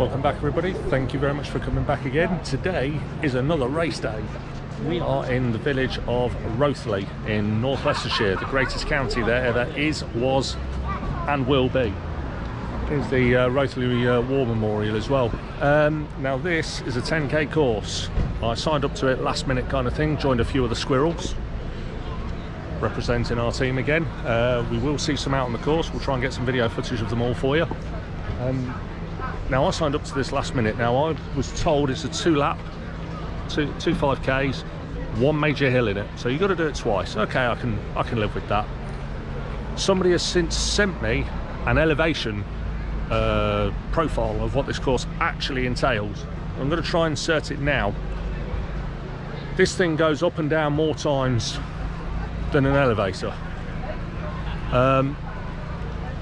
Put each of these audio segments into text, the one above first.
Welcome back everybody, thank you very much for coming back again. Today is another race day. We are in the village of Rothley in North Leicestershire, the greatest county there ever is, was and will be. Here's the uh, Rothley uh, War Memorial as well. Um, now this is a 10k course. I signed up to it last minute kind of thing, joined a few of the squirrels representing our team again. Uh, we will see some out on the course, we'll try and get some video footage of them all for you. Um, now I signed up to this last minute. Now I was told it's a two lap, two two five Ks, one major hill in it. So you've got to do it twice. Okay, I can I can live with that. Somebody has since sent me an elevation uh, profile of what this course actually entails. I'm going to try and insert it now. This thing goes up and down more times than an elevator. Um,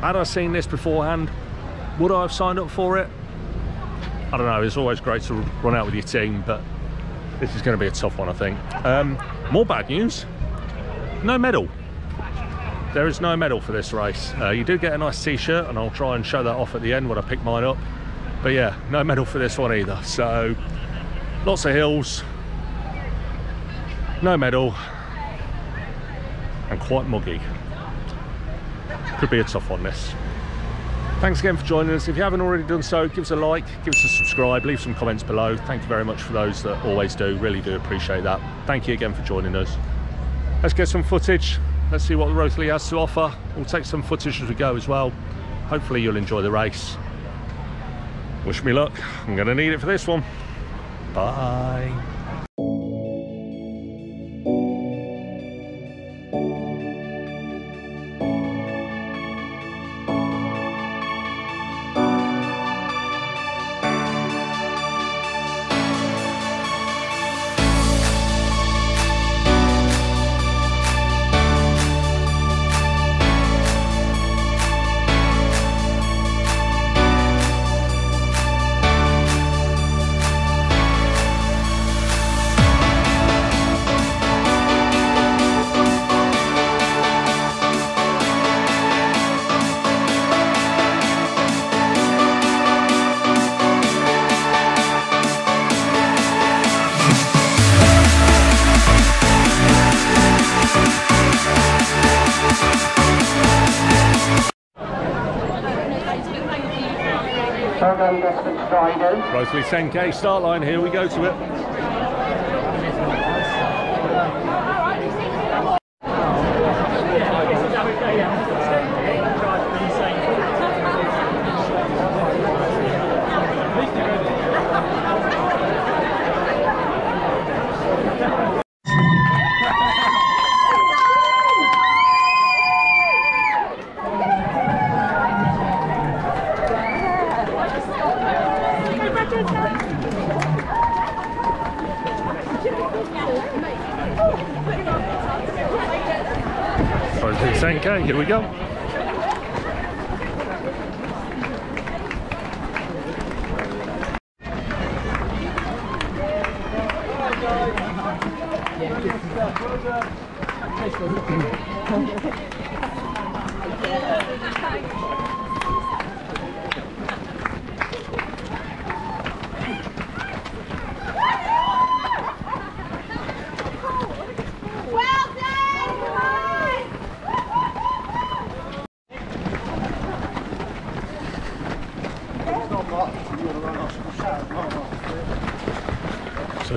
had I seen this beforehand, would I have signed up for it? I don't know, it's always great to run out with your team, but this is going to be a tough one, I think. Um, more bad news, no medal. There is no medal for this race. Uh, you do get a nice t-shirt, and I'll try and show that off at the end when I pick mine up. But yeah, no medal for this one either. So, lots of hills, no medal, and quite muggy. Could be a tough one, this. Thanks again for joining us. If you haven't already done so, give us a like, give us a subscribe, leave some comments below. Thank you very much for those that always do. Really do appreciate that. Thank you again for joining us. Let's get some footage. Let's see what the Rothley has to offer. We'll take some footage as we go as well. Hopefully you'll enjoy the race. Wish me luck. I'm going to need it for this one. Bye. Program distance riders. Rothley 10k start line. Here we go to it. Rothley 10k. Here we go.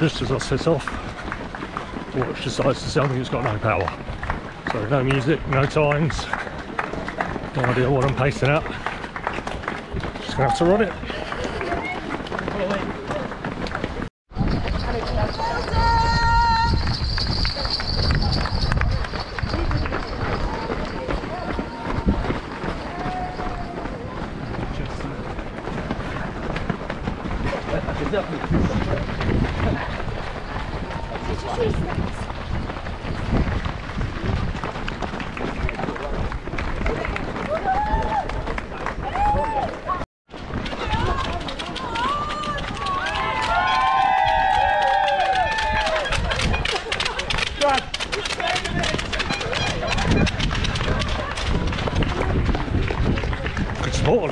Just as I set off, watch decides to tell me it's got no power. So no music, no times, no idea what I'm pasting at. Just gonna have to run it.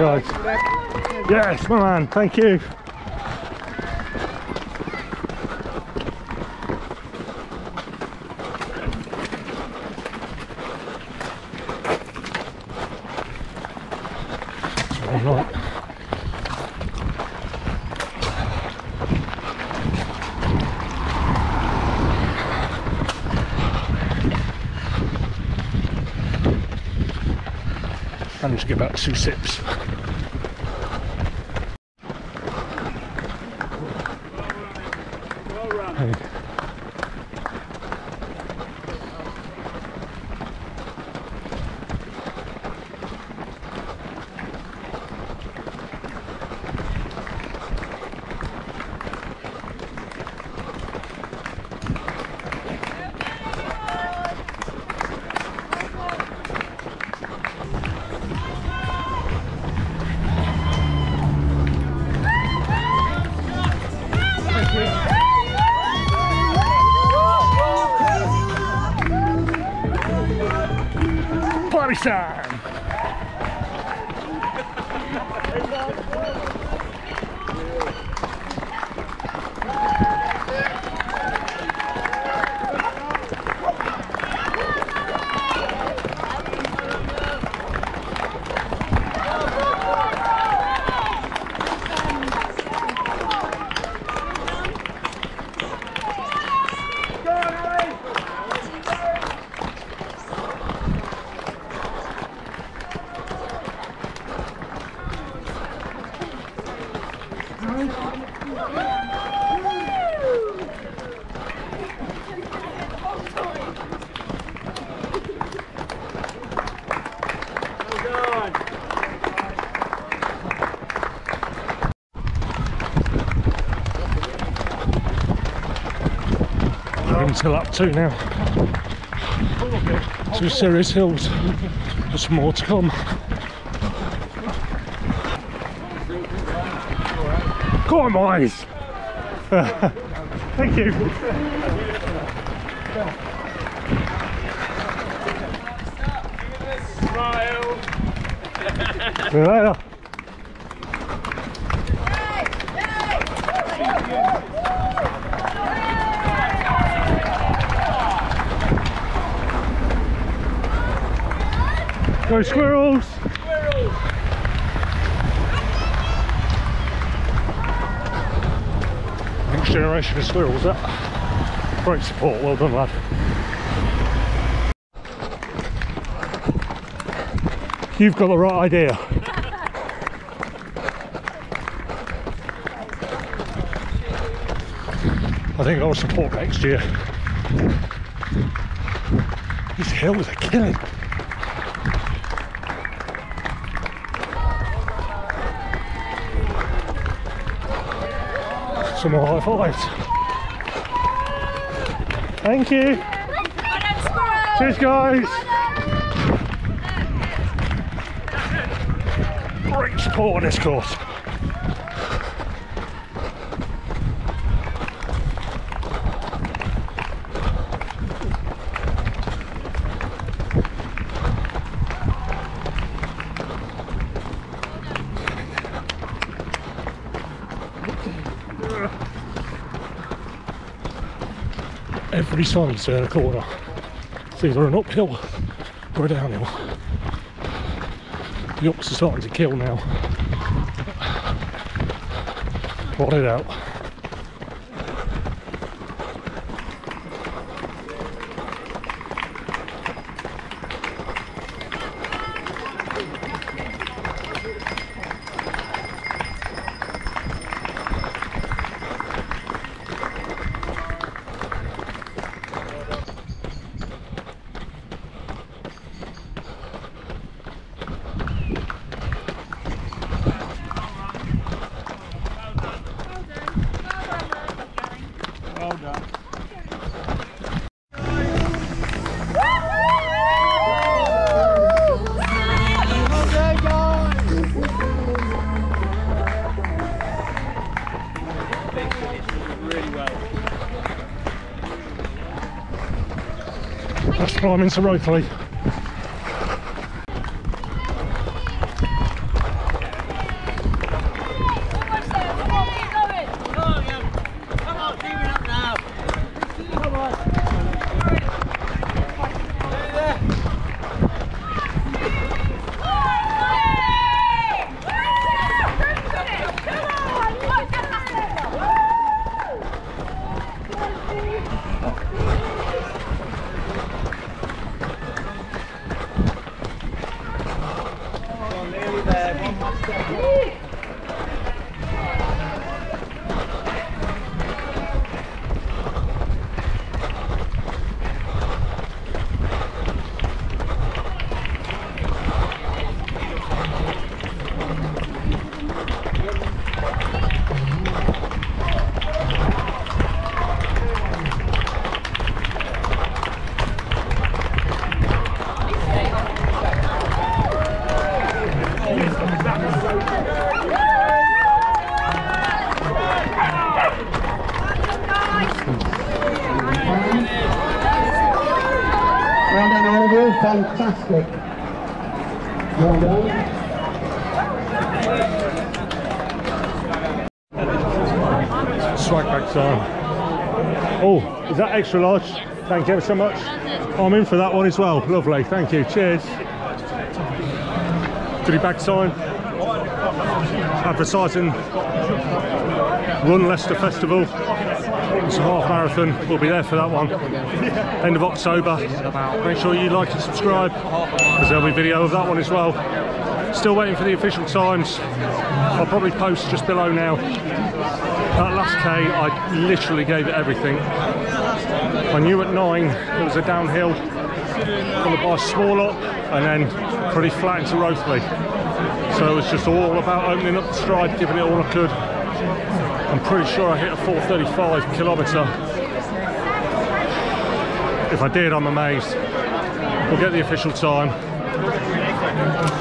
Right. Yes, my man, thank you. Managed to get about two sips. Party time! Until up two now. Two serious hills. There's more to come. Go on, boys! Thank you. See you later. Go squirrels! Next generation of squirrels, that. Great support, well done lad. You've got the right idea. I think I'll support next year. These hills are killing. Some more high fives. Thank you. Cheers, guys. Great support on this course. Every you turn a corner, it's either an uphill or a downhill. The ups are starting to kill now. Plot it out. Climb into Rothley. É, vamos lá, vamos lá. Fantastic. Well done. Swag back time. Oh, is that extra large? Thank you ever so much. I'm in for that one as well. Lovely, thank you. Cheers. Goodie bag time. Advertising Run Leicester Festival. It's a half marathon. We'll be there for that one. End of October. Make sure you like and subscribe, because there'll be video of that one as well. Still waiting for the official times. I'll probably post just below now. That last K, I literally gave it everything. I knew at nine it was a downhill, followed by a small up, and then pretty flat into Rothley. So it was just all about opening up the stride, giving it all I could. I'm pretty sure I hit a 435 kilometre. If I did, I'm amazed. We'll get the official time.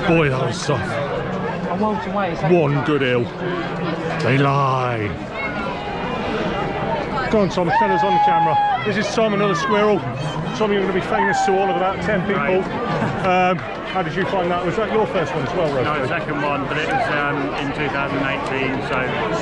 Boy, that was tough. One good hill. They lie. Go on, Tom, tell us on the camera. This is Tom, another squirrel. Tom, you're going to be famous to all of about 10 people. Um, how did you find that? Was that your first one as well, Rose? No, the second one, but it was um, in 2018, so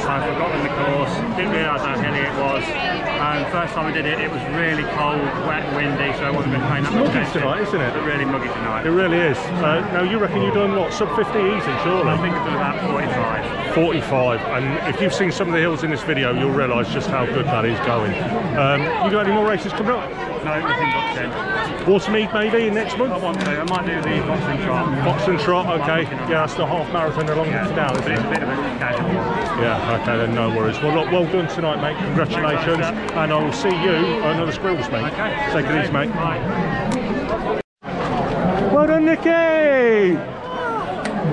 I've forgotten the course, didn't realise how hilly it was. And first time I did it, it was really cold, wet, windy, so I wasn't been paying that much Muggy attention. tonight, isn't it? But really muggy tonight. It really is. Uh, now, you reckon you're doing what? Sub 50 easy, surely? I think it's done about 45. 45 and if you've seen some of the hills in this video you'll realise just how good that is going um, you got any more races coming up No, nothing booked in. Watermead maybe next month? I want to, I might do the boxing trot. Box and Trot okay. yeah that's the half marathon along Yeah, down isn't it's a it bit of a yeah okay then no worries. Well look well done tonight mate. Congratulations and I will see you at another squirrels mate. Okay. take it easy mate. Bye. well done Nicky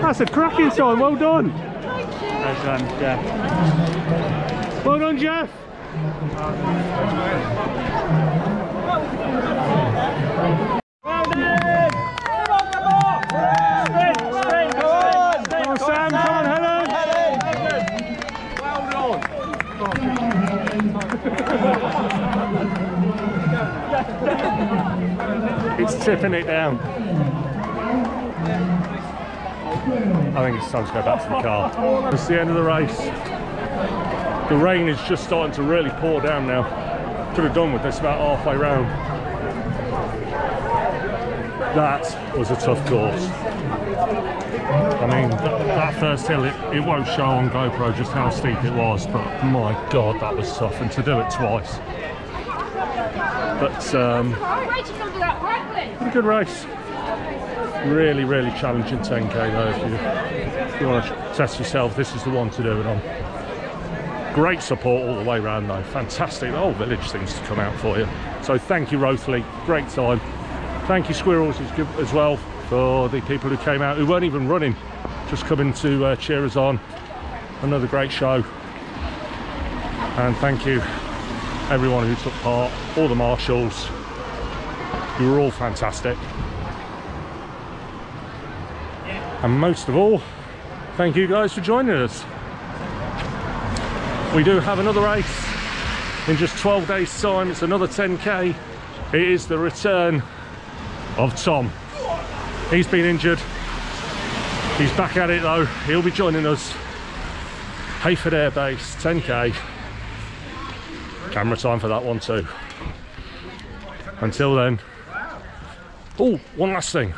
that's a cracking time well done. There's, um, yeah. well done Jeff It's tipping it down. I think it's time to go back to the car. It's the end of the race. The rain is just starting to really pour down now. Could have done with this about halfway round. That was a tough course. I mean, th- that first hill, it, it won't show on GoPro just how steep it was, but my God, that was tough. And to do it twice. But um, correctly. Pretty good race. Really, really challenging 10k though. If you, if you want to test yourself, this is the one to do it on. Great support all the way around though. Fantastic. The whole village seems to come out for you. So thank you, Rothley. Great time. Thank you, Squirrels, as, well, for the people who came out who weren't even running, just coming to uh, cheer us on. Another great show. And thank you, everyone who took part, all the marshals. You were all fantastic. And most of all, thank you guys for joining us. We do have another race in just 12 days time. It's another 10k. It is the return of Tom. He's been injured. He's back at it though. He'll be joining us. Hayford Air Base, 10k. Camera time for that one too. Until then. Oh, one last thing.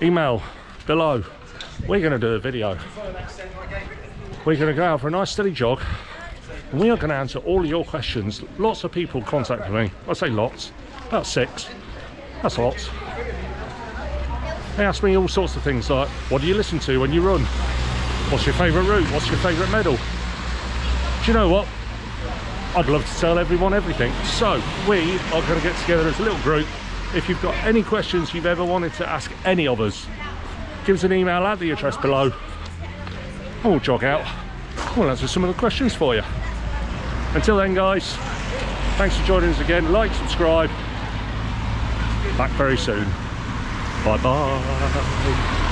Email below. We're going to do a video. We're going to go out for a nice steady jog. And we are going to answer all your questions. Lots of people contacted me. I say lots, about six. That's lots. They ask me all sorts of things like, what do you listen to when you run? What's your favourite route? What's your favourite medal? Do you know what? I'd love to tell everyone everything. So we are going to get together as a little group. If you've got any questions you've ever wanted to ask any of us, give us an email at the address below. We'll jog out. We'll answer some of the questions for you. Until then, guys, thanks for joining us again. Like, subscribe. Back very soon. Bye bye.